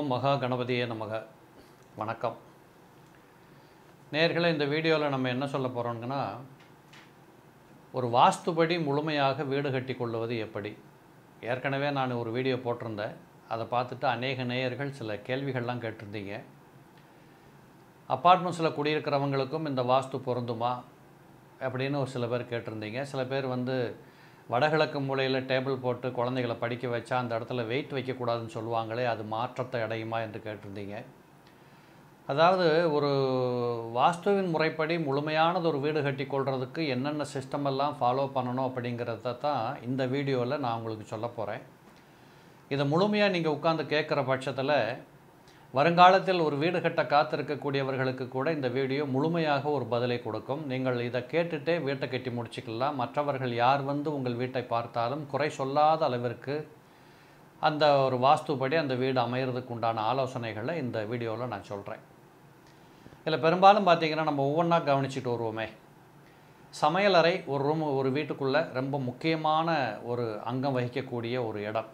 ஓம் மகா கணபதியே நமக. வணக்கம். நேர்களை இந்த வீடியோவில் நம்ம என்ன சொல்ல போகிறோம்னா ஒரு வாஸ்துபடி முழுமையாக வீடு கட்டி கொள்வது எப்படி? ஏற்கனவே நான் ஒரு வீடியோ போட்டிருந்தேன். அதை பார்த்துட்டு அநேக நேயர்கள் சில கேள்விகள்லாம் கேட்டிருந்தீங்க. அப்பார்ட்மெண்ட்ஸில் குடியிருக்கிறவங்களுக்கும் இந்த வாஸ்து பொருந்துமா? அப்படின்னு ஒரு சில பேர் கேட்டிருந்தீங்க. சில பேர் வந்து வடகிழக்கு மூலையில் டேபிள் போட்டு குழந்தைகளை படிக்க வச்சா அந்த இடத்துல வெயிட் வைக்கக்கூடாதுன்னு சொல்லுவாங்களே அது மாற்றத்தை அடையுமா என்று கேட்டிருந்தீங்க. அதாவது ஒரு வாஸ்துவின் முறைப்படி முழுமையானது ஒரு வீடு கட்டி கொள்றதுக்கு என்னென்ன சிஸ்டம் எல்லாம் ஃபாலோ பண்ணணும் அப்படிங்கிறத தான் இந்த வீடியோவில் நான் உங்களுக்கு சொல்ல போகிறேன் இதை முழுமையாக நீங்கள் உட்காந்து கேட்குற பட்சத்தில் வருங்காலத்தில் ஒரு வீடு கட்ட காத்திருக்கக்கூடியவர்களுக்கு கூட இந்த வீடியோ முழுமையாக ஒரு பதிலை கொடுக்கும். நீங்கள் இதை கேட்டுட்டே வீட்டை கட்டி முடிச்சுக்கலாம். மற்றவர்கள் யார் வந்து உங்கள் வீட்டை பார்த்தாலும் குறை சொல்லாத அளவிற்கு அந்த ஒரு வாஸ்துப்படி அந்த வீடு அமையிறதுக்கு உண்டான ஆலோசனைகளை இந்த வீடியோவில் நான் சொல்கிறேன் இதில் பெரும்பாலும் பார்த்தீங்கன்னா நம்ம ஒவ்வொன்றா கவனிச்சுட்டு வருவோமே. சமையலறை ஒரு ரூம் ஒரு வீட்டுக்குள்ளே ரொம்ப முக்கியமான ஒரு அங்கம் வகிக்கக்கூடிய ஒரு இடம்.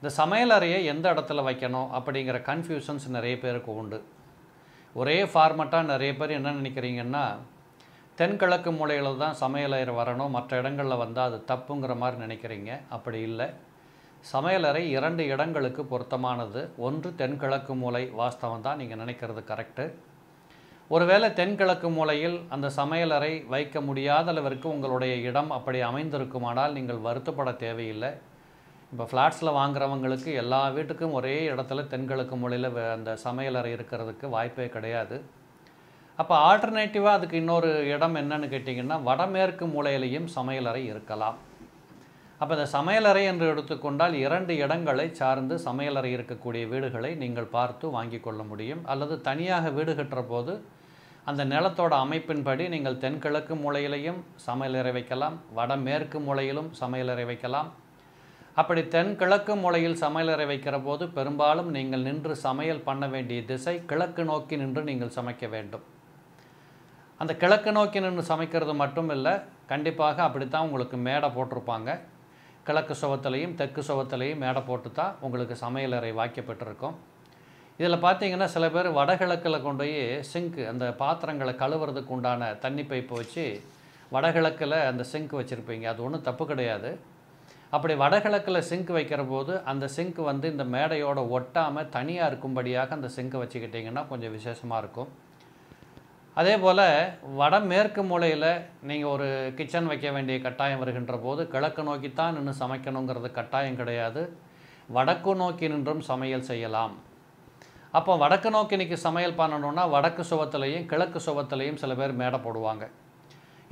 இந்த சமையலறையை எந்த இடத்துல வைக்கணும் அப்படிங்கிற கன்ஃபியூஷன்ஸ் நிறைய பேருக்கு உண்டு. ஒரே ஃபார்மட்டாக நிறைய பேர் என்ன நினைக்கிறீங்கன்னா தென்கிழக்கு மூலையில் தான் சமையலறை வரணும் மற்ற இடங்களில் வந்தால் அது தப்புங்கிற மாதிரி நினைக்கிறீங்க. அப்படி இல்லை. சமையலறை இரண்டு இடங்களுக்கு பொருத்தமானது. ஒன்று தென்கிழக்கு மூலை வாஸ்தவம் தான் நீங்கள் நினைக்கிறது கரெக்டு ஒருவேளை தென்கிழக்கு மூலையில் அந்த சமையலறை வைக்க முடியாத அளவிற்கு உங்களுடைய இடம் அப்படி அமைந்திருக்குமானால் நீங்கள் வருத்தப்பட தேவையில்லை. இப்போ ஃப்ளாட்ஸில் வாங்குறவங்களுக்கு எல்லா வீட்டுக்கும் ஒரே இடத்துல தென்கிழக்கு மூலையில் அந்த சமையலறை இருக்கிறதுக்கு வாய்ப்பே கிடையாது. அப்போ ஆல்டர்னேட்டிவாக அதுக்கு இன்னொரு இடம் என்னன்னு கேட்டிங்கன்னா வடமேற்கு மூலையிலையும் சமையலறை இருக்கலாம். அப்போ இந்த சமையலறை என்று எடுத்துக்கொண்டால் இரண்டு இடங்களை சார்ந்து சமையலறை இருக்கக்கூடிய வீடுகளை நீங்கள் பார்த்து வாங்கி கொள்ள முடியும். அல்லது தனியாக வீடு கட்டுற போது அந்த நிலத்தோட அமைப்பின்படி நீங்கள் தென்கிழக்கு மூலையிலையும் சமையலறை வைக்கலாம் வடமேற்கு மூலையிலும் சமையலறை வைக்கலாம். அப்படி தென்கிழக்கு மூலையில் சமையலறை வைக்கிற போது பெரும்பாலும் நீங்கள் நின்று சமையல் பண்ண வேண்டிய திசை கிழக்கு நோக்கி நின்று நீங்கள் சமைக்க வேண்டும். அந்த கிழக்கு நோக்கி நின்று சமைக்கிறது மட்டும் இல்லை கண்டிப்பாக அப்படித்தான் உங்களுக்கு மேடை போட்டிருப்பாங்க. கிழக்கு சுவத்துலையும் தெற்கு சுவத்துலையும் மேடை போட்டு தான் உங்களுக்கு சமையலறை வாய்க்கப்பட்டிருக்கும் இதில் பார்த்தீங்கன்னா சில பேர் வடகிழக்கில் கொண்டு போய் சிங்க்கு அந்த பாத்திரங்களை கழுவுறதுக்கு உண்டான தண்ணி பைப்பு வச்சு வடகிழக்கில் அந்த சிங்க் வச்சுருப்பீங்க. அது ஒன்றும் தப்பு கிடையாது. அப்படி வடகிழக்கில் சிங்க் வைக்கிற போது அந்த சிங்க் வந்து இந்த மேடையோட ஒட்டாமல் தனியாக இருக்கும்படியாக அந்த சிங்க்கை வச்சுக்கிட்டிங்கன்னா கொஞ்சம் விசேஷமாக இருக்கும். அதே போல் வடமேற்கு மூலையில் நீங்கள் ஒரு கிச்சன் வைக்க வேண்டிய கட்டாயம் வருகின்ற போது கிழக்கு நோக்கித்தான் நின்று சமைக்கணுங்கிறது கட்டாயம் கிடையாது. வடக்கு நோக்கி நின்றும் சமையல் செய்யலாம். அப்போ வடக்கு நோக்கி இன்றைக்கி சமையல் பண்ணணுன்னா வடக்கு சுவத்துலேயும் கிழக்கு சுவத்துலேயும் சில பேர் மேடை போடுவாங்க.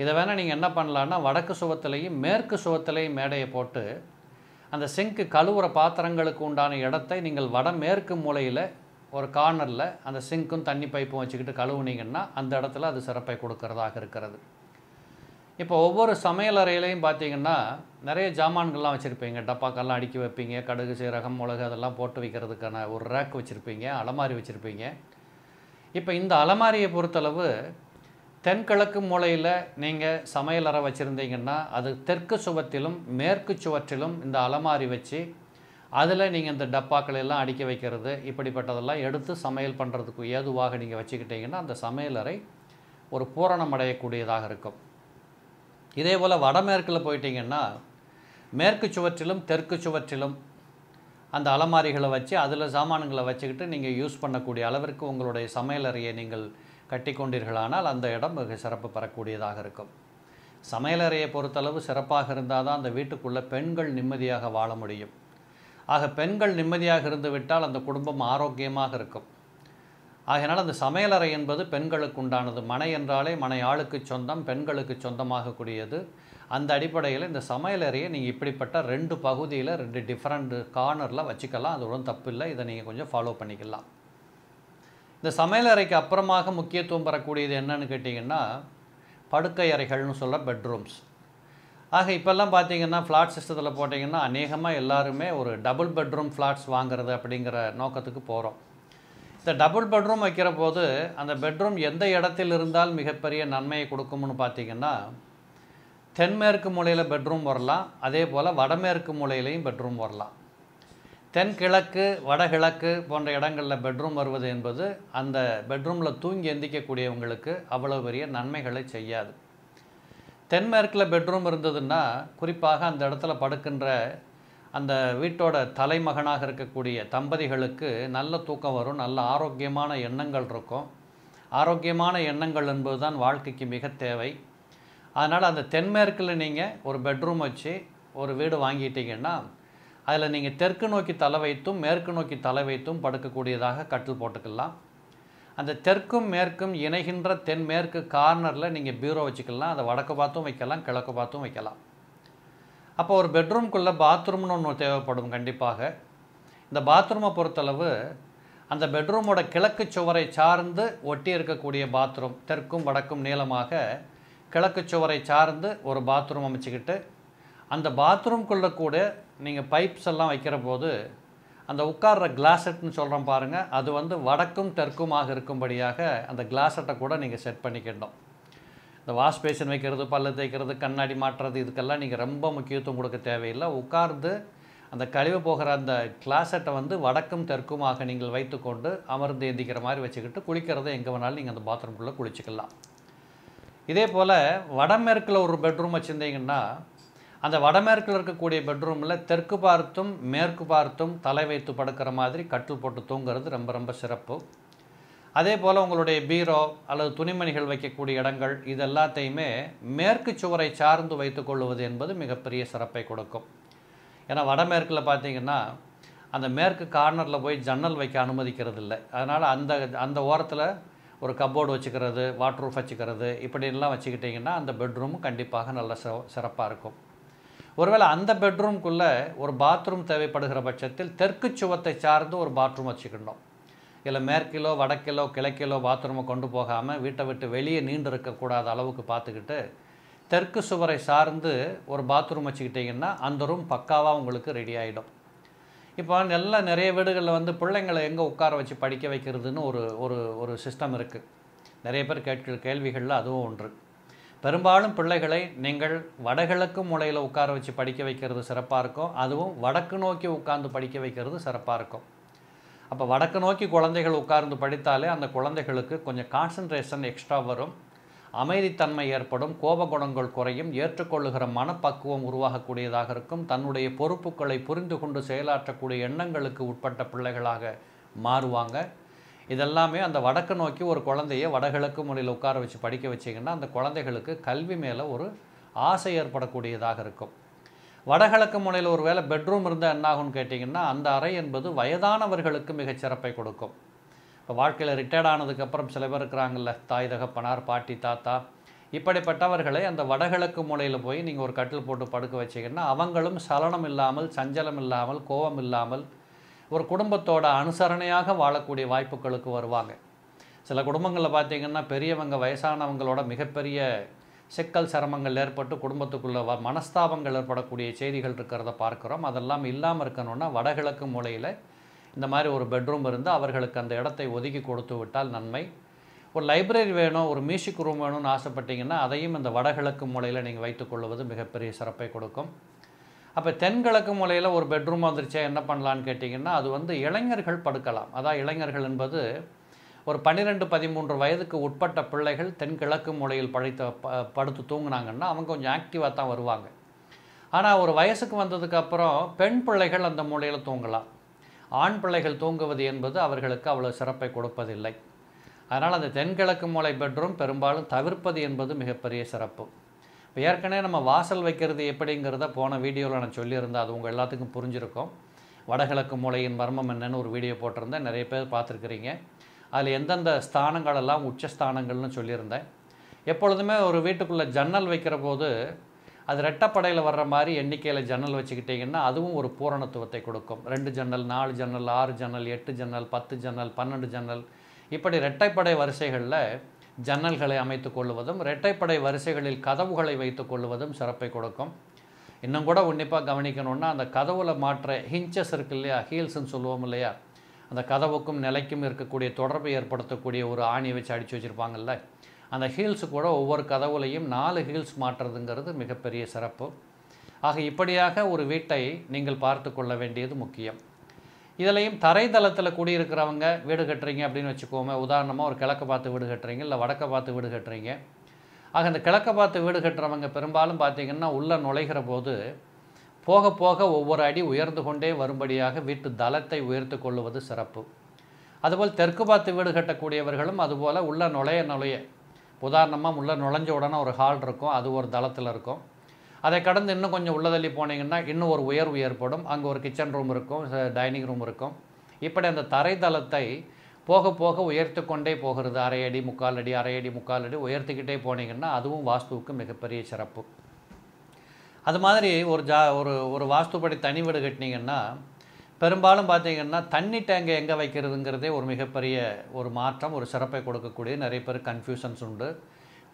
இதை வேணால் நீங்கள் என்ன பண்ணலான்னா வடக்கு சுவத்திலையும் மேற்கு சுவத்திலையும் மேடையை போட்டு அந்த சிங்க்கு கழுவுற பாத்திரங்களுக்கு உண்டான இடத்தை நீங்கள் வடமேற்கு மூலையில் ஒரு கார்னரில் அந்த சிங்க்கும் தண்ணி பைப்பும் வச்சுக்கிட்டு கழுவுனீங்கன்னா அந்த இடத்துல அது சிறப்பை கொடுக்கறதாக இருக்கிறது. இப்போ ஒவ்வொரு சமையல் அறையிலையும் பார்த்தீங்கன்னா நிறைய ஜாமான்கள்லாம் வச்சுருப்பீங்க. டப்பாக்கெல்லாம் அடுக்கி வைப்பீங்க கடுகு சீரகம் மிளகு அதெல்லாம் போட்டு வைக்கிறதுக்கான ஒரு ரேக் வச்சுருப்பீங்க அலமாரி வச்சுருப்பீங்க. இப்போ இந்த அலமாரியை பொறுத்தளவு தென்கிழக்கு மூலையில் நீங்கள் சமையலறை வச்சுருந்தீங்கன்னா அது தெற்கு சுவற்றிலும் மேற்கு சுவற்றிலும் இந்த அலமாரி வச்சு அதில் நீங்கள் இந்த டப்பாக்கள் எல்லாம் அடுக்கி வைக்கிறது இப்படிப்பட்டதெல்லாம் எடுத்து சமையல் பண்ணுறதுக்கு ஏதுவாக நீங்கள் வச்சுக்கிட்டிங்கன்னா அந்த சமையலறை ஒரு பூரணம் அடையக்கூடியதாக இருக்கும். இதே போல் வடமேற்கில் போயிட்டீங்கன்னா மேற்கு சுவற்றிலும் தெற்கு சுவற்றிலும் அந்த அலமாரிகளை வச்சு அதில் சாமான்களை வச்சுக்கிட்டு நீங்கள் யூஸ் பண்ணக்கூடிய அளவிற்கு உங்களுடைய சமையலறையை நீங்கள் கட்டி கொண்டீர்களானால் அந்த இடம் மிக சிறப்பு பெறக்கூடியதாக இருக்கும். சமையலறையை பொறுத்தளவு சிறப்பாக இருந்தால் தான் அந்த வீட்டுக்குள்ளே பெண்கள் நிம்மதியாக வாழ முடியும். ஆக பெண்கள் நிம்மதியாக இருந்துவிட்டால் அந்த குடும்பம் ஆரோக்கியமாக இருக்கும். ஆகையினால் அந்த சமையலறை என்பது பெண்களுக்கு உண்டானது. மனை என்றாலே மனை ஆளுக்கு சொந்தம் பெண்களுக்கு சொந்தமாகக்கூடியது. அந்த அடிப்படையில் இந்த சமையலறையை நீங்கள் இப்படிப்பட்ட ரெண்டு பகுதியில் ரெண்டு டிஃப்ரெண்ட் கார்னரில் வச்சுக்கலாம். அது ஒன்றும் தப்பு இல்லை இதை நீங்கள் கொஞ்சம் ஃபாலோ பண்ணிக்கலாம். இந்த சமையலறைக்கு அப்புறமாக முக்கியத்துவம் பெறக்கூடியது என்னன்னு கேட்டிங்கன்னா படுக்கை அறைகள்னு சொல்ல பெட்ரூம்ஸ் ஆக இப்போல்லாம் பார்த்தீங்கன்னா ஃப்ளாட் சிஸ்டத்தில் போட்டிங்கன்னா அநேகமாக எல்லாருமே ஒரு டபுள் பெட்ரூம் ஃப்ளாட்ஸ் வாங்குறது அப்படிங்கிற நோக்கத்துக்கு போகிறோம் இந்த டபுள் பெட்ரூம் வைக்கிற போது அந்த பெட்ரூம் எந்த இடத்தில் இருந்தால் மிகப்பெரிய நன்மையை கொடுக்கும்னு பார்த்தீங்கன்னா தென்மேற்கு மூலையில் பெட்ரூம் வரலாம் அதே போல் வடமேற்கு மூலையிலையும் பெட்ரூம் வரலாம். தென்கிழக்கு வடகிழக்கு போன்ற இடங்களில் பெட்ரூம் வருவது என்பது அந்த பெட்ரூமில் தூங்கி எந்திக்கக்கூடியவங்களுக்கு அவ்வளோ பெரிய நன்மைகளை செய்யாது. தென்மேற்கில் பெட்ரூம் இருந்ததுன்னா குறிப்பாக அந்த இடத்துல படுக்கின்ற அந்த வீட்டோட தலைமகனாக இருக்கக்கூடிய தம்பதிகளுக்கு நல்ல தூக்கம் வரும் நல்ல ஆரோக்கியமான எண்ணங்கள் இருக்கும். ஆரோக்கியமான எண்ணங்கள் என்பது தான் வாழ்க்கைக்கு மிக தேவை. அதனால் அந்த தென்மேற்கில் நீங்கள் ஒரு பெட்ரூம் வச்சு ஒரு வீடு வாங்கிட்டீங்கன்னா அதில் நீங்கள் தெற்கு நோக்கி தலை வைத்தும் மேற்கு நோக்கி தலை வைத்தும் படுக்கக்கூடியதாக கட்டில் போட்டுக்கலாம். அந்த தெற்கும் மேற்கும் இணைகின்ற தென்மேற்கு கார்னரில் நீங்கள் பீரோ வச்சுக்கலாம். அதை வடக்கு பார்த்தும் வைக்கலாம் கிழக்கு பார்த்தும் வைக்கலாம். அப்போ ஒரு பெட்ரூம்குள்ளே பாத்ரூம்னு ஒன்று தேவைப்படும் கண்டிப்பாக. இந்த பாத்ரூமை பொறுத்தளவு அந்த பெட்ரூமோட கிழக்கு சுவரை சார்ந்து ஒட்டி இருக்கக்கூடிய பாத்ரூம் தெற்கும் வடக்கும் நீளமாக கிழக்கு சுவரை சார்ந்து ஒரு பாத்ரூம் அமைச்சிக்கிட்டு அந்த பாத்ரூம்குள்ளே கூட நீங்கள் பைப்ஸ் எல்லாம் வைக்கிற போது அந்த உட்கார்ற கிளாசெட்னு சொல்கிறோம் பாருங்கள் அது வந்து வடக்கும் தெற்குமாக இருக்கும்படியாக அந்த கிளாசெட்டை கூட நீங்கள் செட் பண்ணிக்கிட்டோம் இந்த வாஷ் பேஷன் வைக்கிறது பல்லு தேய்க்கிறது கண்ணாடி மாட்டுறது இதுக்கெல்லாம் நீங்கள் ரொம்ப முக்கியத்துவம் கொடுக்க தேவையில்லை. உட்கார்ந்து அந்த கழிவு போகிற அந்த கிளாசெட்டை வந்து வடக்கும் தெற்குமாக நீங்கள் வைத்துக்கொண்டு அமர்ந்து எந்திக்கிற மாதிரி வச்சுக்கிட்டு குளிக்கிறதை எங்கே வேணாலும் நீங்கள் அந்த பாத்ரூம்குள்ளே குளிச்சுக்கலாம். இதே போல் வடமேற்கில் ஒரு பெட்ரூம் வச்சுருந்தீங்கன்னா அந்த வடமேற்கில் இருக்கக்கூடிய பெட்ரூமில் தெற்கு பார்த்தும் மேற்கு பார்த்தும் தலை வைத்து படுக்கிற மாதிரி கட்டில் போட்டு தூங்குறது ரொம்ப ரொம்ப சிறப்பு. அதே போல் உங்களுடைய பீரோ அல்லது துணிமணிகள் வைக்கக்கூடிய இடங்கள் இது எல்லாத்தையுமே மேற்கு சுவரை சார்ந்து வைத்துக்கொள்வது என்பது மிகப்பெரிய சிறப்பை கொடுக்கும். ஏன்னா வடமேற்கில் பார்த்தீங்கன்னா அந்த மேற்கு கார்னரில் போய் ஜன்னல் வைக்க அனுமதிக்கிறது இல்லை அதனால் அந்த அந்த ஓரத்தில் ஒரு கப்போர்டு வச்சுக்கிறது வாட்ரூஃப் வச்சுக்கிறது இப்படிலாம் வச்சுக்கிட்டிங்கன்னா அந்த பெட்ரூமும் கண்டிப்பாக நல்ல சிறப்பாக இருக்கும். ஒருவேளை அந்த பெட்ரூம்குள்ளே ஒரு பாத்ரூம் தேவைப்படுகிற பட்சத்தில் தெற்கு சுவத்தை சார்ந்து ஒரு பாத்ரூம் வச்சுக்கணும் இல்லை மேற்கிலோ வடக்கிலோ கிழக்கிலோ பாத்ரூமை கொண்டு போகாமல் வீட்டை விட்டு வெளியே நீண்டு இருக்கக்கூடாத அளவுக்கு பார்த்துக்கிட்டு தெற்கு சுவரை சார்ந்து ஒரு பாத்ரூம் வச்சுக்கிட்டிங்கன்னா அந்த ரூம் பக்காவாக உங்களுக்கு ரெடி ஆகிடும் இப்போ நல்லா நிறைய வீடுகளில் வந்து பிள்ளைங்களை எங்கே உட்கார வச்சு படிக்க வைக்கிறதுன்னு ஒரு ஒரு ஒரு சிஸ்டம் இருக்குது நிறைய பேர் கேட்கிற கேள்விகளில் அதுவும் ஒன்று. பெரும்பாலும் பிள்ளைகளை நீங்கள் வடகிழக்கு மூலையில் உட்கார வச்சு படிக்க வைக்கிறது சிறப்பாக இருக்கும். அதுவும் வடக்கு நோக்கி உட்கார்ந்து படிக்க வைக்கிறது சிறப்பாக இருக்கும். அப்போ வடக்கு நோக்கி குழந்தைகள் உட்கார்ந்து படித்தாலே அந்த குழந்தைகளுக்கு கொஞ்சம் கான்சன்ட்ரேஷன் எக்ஸ்ட்ரா வரும். அமைதித்தன்மை ஏற்படும். கோபகுணங்கள் குறையும். ஏற்றுக்கொள்ளுகிற மனப்பக்குவம் உருவாகக்கூடியதாக இருக்கும். தன்னுடைய பொறுப்புகளை புரிந்து கொண்டு செயலாற்றக்கூடிய எண்ணங்களுக்கு உட்பட்ட பிள்ளைகளாக மாறுவாங்க. இதெல்லாமே அந்த வடக்கு நோக்கி ஒரு குழந்தைய வடகிழக்கு முறையில் உட்கார வச்சு படிக்க வச்சிங்கன்னா அந்த குழந்தைகளுக்கு கல்வி மேலே ஒரு ஆசை ஏற்படக்கூடியதாக இருக்கும். வடகிழக்கு முனையில் ஒரு வேளை பெட்ரூம் இருந்தால் என்னாகும்னு கேட்டிங்கன்னா அந்த அறை என்பது வயதானவர்களுக்கு மிகச் சிறப்பை கொடுக்கும். இப்போ வாழ்க்கையில் ரிட்டையர்ட் ஆனதுக்கப்புறம் சில பேர் இருக்கிறாங்கல்ல தாய் தகப்பனார் பாட்டி தாத்தா இப்படிப்பட்டவர்களை அந்த வடகிழக்கு மூலையில் போய் நீங்கள் ஒரு கட்டில் போட்டு படுக்க வச்சிங்கன்னா அவங்களும் சலனம் இல்லாமல் சஞ்சலம் இல்லாமல் கோபம் இல்லாமல் ஒரு குடும்பத்தோட அனுசரணையாக வாழக்கூடிய வாய்ப்புகளுக்கு வருவாங்க. சில குடும்பங்களில் பார்த்தீங்கன்னா பெரியவங்க வயசானவங்களோட மிகப்பெரிய சிக்கல் சிரமங்கள் ஏற்பட்டு குடும்பத்துக்குள்ள வ மனஸ்தாபங்கள் ஏற்படக்கூடிய செய்திகள் இருக்கிறத பார்க்குறோம். அதெல்லாம் இல்லாமல் இருக்கணும்னா வடகிழக்கு மூலையில் இந்த மாதிரி ஒரு பெட்ரூம் இருந்து அவர்களுக்கு அந்த இடத்தை ஒதுக்கி கொடுத்து விட்டால் நன்மை. ஒரு லைப்ரரி வேணும் ஒரு மியூசிக் ரூம் வேணும்னு ஆசைப்பட்டீங்கன்னா அதையும் இந்த வடகிழக்கு மூலையில் நீங்கள் வைத்துக்கொள்வது மிகப்பெரிய சிறப்பை கொடுக்கும். அப்போ தென்கிழக்கு மூலையில் ஒரு பெட்ரூம் வந்துருச்சா என்ன பண்ணலான்னு கேட்டிங்கன்னா அது வந்து இளைஞர்கள் படுக்கலாம். அதான் இளைஞர்கள் என்பது ஒரு பன்னிரெண்டு பதிமூன்று வயதுக்கு உட்பட்ட பிள்ளைகள் தென்கிழக்கு மூலையில் படைத்த ப படுத்து தூங்கினாங்கன்னா அவங்க கொஞ்சம் ஆக்டிவாக தான் வருவாங்க. ஆனால் ஒரு வயசுக்கு வந்ததுக்கப்புறம் பெண் பிள்ளைகள் அந்த மூலையில் தூங்கலாம். ஆண் பிள்ளைகள் தூங்குவது என்பது அவர்களுக்கு அவ்வளோ சிறப்பை கொடுப்பதில்லை. அதனால் அந்த தென்கிழக்கு மூலை பெட்ரூம் பெரும்பாலும் தவிர்ப்பது என்பது மிகப்பெரிய சிறப்பு. இப்போ ஏற்கனவே நம்ம வாசல் வைக்கிறது எப்படிங்கிறத போன வீடியோவில் நான் சொல்லியிருந்தேன். அது உங்கள் எல்லாத்துக்கும் புரிஞ்சிருக்கும். வடகிழக்கு மூலையின் மர்மம் என்னன்னு ஒரு வீடியோ போட்டிருந்தேன். நிறைய பேர் பார்த்துருக்குறீங்க. அதில் எந்தெந்த ஸ்தானங்களெல்லாம் உச்சஸ்தானங்கள்னு சொல்லியிருந்தேன். எப்பொழுதுமே ஒரு வீட்டுக்குள்ளே ஜன்னல் வைக்கிற போது அது ரெட்டப்படையில் வர்ற மாதிரி எண்ணிக்கையில் ஜன்னல் வச்சுக்கிட்டிங்கன்னா அதுவும் ஒரு பூரணத்துவத்தை கொடுக்கும். ரெண்டு ஜன்னல் நாலு ஜன்னல் ஆறு ஜன்னல் எட்டு ஜன்னல் பத்து ஜன்னல் பன்னெண்டு ஜன்னல். இப்படி ரெட்டைப்படை வரிசைகளில் ஜன்னல்களை அமைத்து கொள்வதும் இரட்டைப்படை வரிசைகளில் கதவுகளை வைத்து கொள்வதும் சிறப்பை கொடுக்கும். இன்னும் கூட உன்னிப்பாக கவனிக்கணுன்னா அந்த கதவுல மாற்ற ஹிஞ்சஸ் இருக்கு இல்லையா? ஹீல்ஸ்ன்னு சொல்லுவோம் இல்லையா? அந்த கதவுக்கும் நிலைக்கும் இருக்கக்கூடிய தொடர்பை ஏற்படுத்தக்கூடிய ஒரு ஆணியை வச்சு அடித்து வச்சுருப்பாங்கல்ல? அந்த ஹீல்ஸு கூட ஒவ்வொரு கதவுலையும் நாலு ஹீல்ஸ் மாற்றுறதுங்கிறது மிகப்பெரிய சிறப்பு. ஆக இப்படியாக ஒரு வீட்டை நீங்கள் பார்த்து கொள்ள வேண்டியது முக்கியம். இதுலேயும் தரைதளத்தில் குடியிருக்கிறவங்க வீடு கட்டுறீங்க அப்படின்னு வச்சுக்கோங்க உதாரணமாக ஒரு கிழக்க பார்த்து வீடு கட்டுறீங்க இல்லை வடக்க பார்த்து வீடு கட்டுறீங்க. ஆக இந்த கிழக்க பார்த்து வீடு கட்டுறவங்க பெரும்பாலும் பார்த்தீங்கன்னா உள்ளே நுழைகிற போது போக போக ஒவ்வொரு அடி உயர்ந்து கொண்டே வரும்படியாக வீட்டு தளத்தை உயர்த்து கொள்ளுவது சிறப்பு. அதுபோல் தெற்கு பார்த்து வீடு கட்டக்கூடியவர்களும் அதுபோல் உள்ள நுழைய நுழைய உதாரணமாக உள்ளே நுழைஞ்ச உடனே ஒரு ஹால் இருக்கும் அது ஒரு தளத்தில் இருக்கும். அதை கடந்து இன்னும் கொஞ்சம் உள்ளதள்ளி போனீங்கன்னா இன்னும் ஒரு உயர்வு ஏற்படும். அங்கே ஒரு கிச்சன் ரூம் இருக்கும் டைனிங் ரூம் இருக்கும். இப்படி அந்த தரைதளத்தை போக போக உயர்த்து கொண்டே போகிறது. அரை அடி முக்கால் அடி அரை அடி முக்கால் அடி உயர்த்திக்கிட்டே போனீங்கன்னா அதுவும் வாஸ்துவுக்கு மிகப்பெரிய சிறப்பு. அது மாதிரி ஒரு ஜா ஒரு ஒரு வாஸ்துப்படி தனி வீடு கட்டினீங்கன்னா பெரும்பாலும் பார்த்தீங்கன்னா தண்ணி டேங்கை எங்கே வைக்கிறதுங்கிறதே ஒரு மிகப்பெரிய ஒரு மாற்றம் ஒரு சிறப்பை கொடுக்கக்கூடிய நிறைய பேர் கன்ஃபியூஷன்ஸ் உண்டு.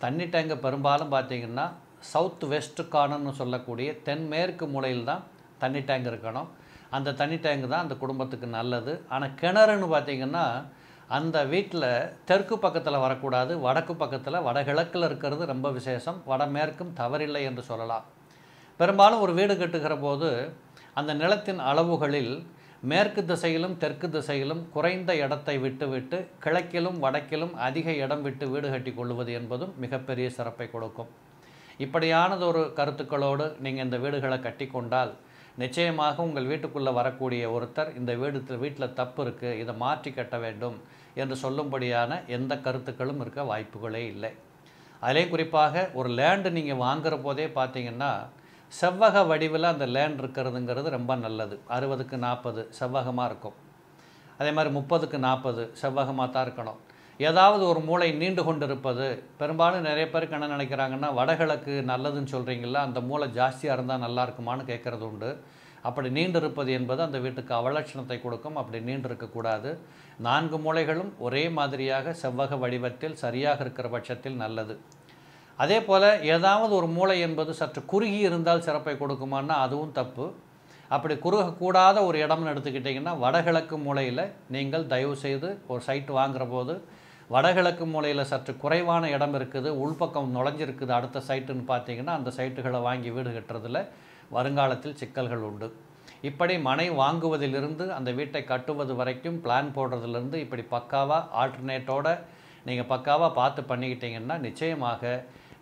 தண்ணி டேங்கை பெரும்பாலும் பார்த்தீங்கன்னா சவுத் வெஸ்ட் கார்னர்னு சொல்லக்கூடிய தென்மேற்கு மூலையில் தான் தண்ணி டேங்க் இருக்கணும். அந்த தண்ணி டேங்க் தான் அந்த குடும்பத்துக்கு நல்லது. ஆனால் கிணறுன்னு பார்த்தீங்கன்னா அந்த வீட்டில் தெற்கு பக்கத்தில் வரக்கூடாது வடக்கு பக்கத்தில் வடகிழக்கில் இருக்கிறது ரொம்ப விசேஷம். வடமேற்கும் தவறில்லை என்று சொல்லலாம். பெரும்பாலும் ஒரு வீடு கட்டுகிற போது அந்த நிலத்தின் அளவுகளில் மேற்கு திசையிலும் தெற்கு திசையிலும் குறைந்த இடத்தை விட்டுவிட்டு கிழக்கிலும் வடக்கிலும் அதிக இடம் விட்டு வீடு கட்டி கொள்வது என்பதும் மிகப்பெரிய சிறப்பை கொடுக்கும். இப்படியானது ஒரு கருத்துக்களோடு நீங்கள் இந்த வீடுகளை கட்டி கொண்டால் நிச்சயமாக உங்கள் வீட்டுக்குள்ளே வரக்கூடிய ஒருத்தர் இந்த வீடு வீட்டில் தப்பு இருக்குது இதை மாற்றி கட்ட வேண்டும் என்று சொல்லும்படியான எந்த கருத்துக்களும் இருக்க வாய்ப்புகளே இல்லை. அதிலே குறிப்பாக ஒரு லேண்டு நீங்கள் வாங்குகிற போதே பார்த்தீங்கன்னா செவ்வக வடிவில் அந்த லேண்ட் இருக்கிறதுங்கிறது ரொம்ப நல்லது. அறுபதுக்கு நாற்பது செவ்வகமாக இருக்கும். அதே மாதிரி முப்பதுக்கு நாற்பது செவ்வகமாக தான் இருக்கணும். ஏதாவது ஒரு மூளை நீண்டு கொண்டிருப்பது. பெரும்பாலும் நிறைய பேருக்கு என்ன நினைக்கிறாங்கன்னா வடகிழக்கு நல்லதுன்னு சொல்கிறீங்களா அந்த மூளை ஜாஸ்தியாக இருந்தால் நல்லா இருக்குமான்னு கேட்குறது உண்டு. அப்படி நீண்டிருப்பது என்பது அந்த வீட்டுக்கு அவலட்சணத்தை கொடுக்கும். அப்படி நீண்டிருக்கக்கூடாது நான்கு மூளைகளும் ஒரே மாதிரியாக செவ்வக வடிவத்தில் சரியாக இருக்கிற பட்சத்தில் நல்லது. அதே போல் ஏதாவது ஒரு மூளை என்பது சற்று குறுகி இருந்தால் சிறப்பை கொடுக்குமான்னா அதுவும் தப்பு. அப்படி குறுகக்கூடாத ஒரு இடம்னு எடுத்துக்கிட்டிங்கன்னா வடகிழக்கு மூலையில் நீங்கள் தயவு செய்து ஒரு சைட்டு வாங்குகிற போது வடகிழக்கு மூலையில் சற்று குறைவான இடம் இருக்குது. உள்பக்கம் நுழைஞ்சிருக்குது அடுத்த சைட்டுன்னு பார்த்தீங்கன்னா அந்த சைட்டுகளை வாங்கி வீடு கட்டுறதுல வருங்காலத்தில் சிக்கல்கள் உண்டு. இப்படி மனை வாங்குவதிலிருந்து அந்த வீட்டை கட்டுவது வரைக்கும் பிளான் போடுறதுலேருந்து இப்படி பக்காவாக ஆல்டர்னேட்டோட நீங்கள் பக்காவாக பார்த்து பண்ணிக்கிட்டீங்கன்னா நிச்சயமாக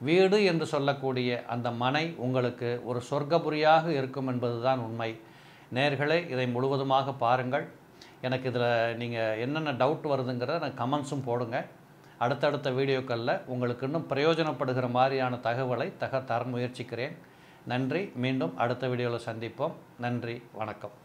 வீடு என்று சொல்லக்கூடிய அந்த மனை உங்களுக்கு ஒரு சொர்க்கபுரியாக இருக்கும் என்பதுதான் உண்மை. நேர்களே இதை முழுவதுமாக பாருங்கள். எனக்கு இதில் நீங்கள் என்னென்ன டவுட் வருதுங்கிறத நான் கமெண்ட்ஸும் போடுங்க. அடுத்தடுத்த வீடியோக்களில் உங்களுக்கு இன்னும் பிரயோஜனப்படுகிற மாதிரியான தகவலை தக தர முயற்சிக்கிறேன். நன்றி. மீண்டும் அடுத்த வீடியோவில் சந்திப்போம். நன்றி. வணக்கம்.